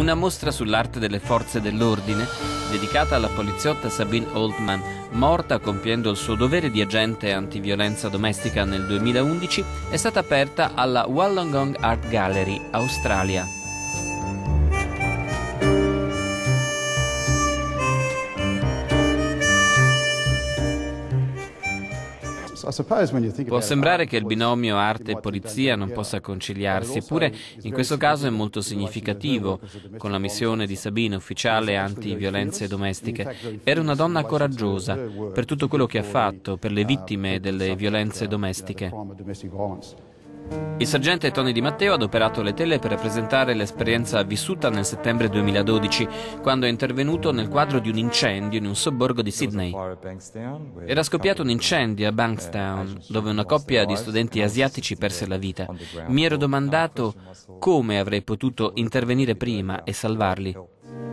una mostra sull'arte delle forze dell'ordine dedicata alla poliziotta Sabine Oldman, morta compiendo il suo dovere di agente antiviolenza domestica nel 2011, è stata aperta alla Wollongong Art Gallery, Australia. Può sembrare che il binomio arte e polizia non possa conciliarsi, eppure in questo caso è molto significativo, con la missione di Sabine, ufficiale anti-violenze domestiche. Era una donna coraggiosa per tutto quello che ha fatto, per le vittime delle violenze domestiche. Il sergente Tony Di Matteo ha adoperato le tele per rappresentare l'esperienza vissuta nel settembre 2012, quando è intervenuto nel quadro di un incendio in un sobborgo di Sydney. Era scoppiato un incendio a Bankstown, dove una coppia di studenti asiatici perse la vita. Mi ero domandato come avrei potuto intervenire prima e salvarli.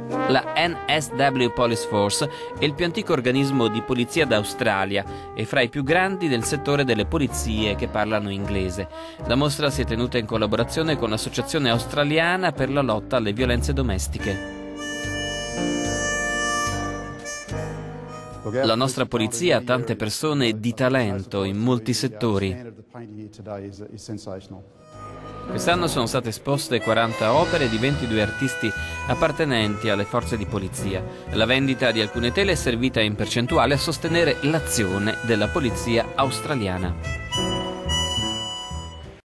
La NSW Police Force è il più antico organismo di polizia d'Australia e fra i più grandi del settore delle polizie che parlano inglese. La mostra si è tenuta in collaborazione con l'Associazione Australiana per la lotta alle violenze domestiche. La nostra polizia ha tante persone di talento in molti settori. Quest'anno sono state esposte 40 opere di 22 artisti appartenenti alle forze di polizia. La vendita di alcune tele è servita in percentuale a sostenere l'azione della polizia australiana.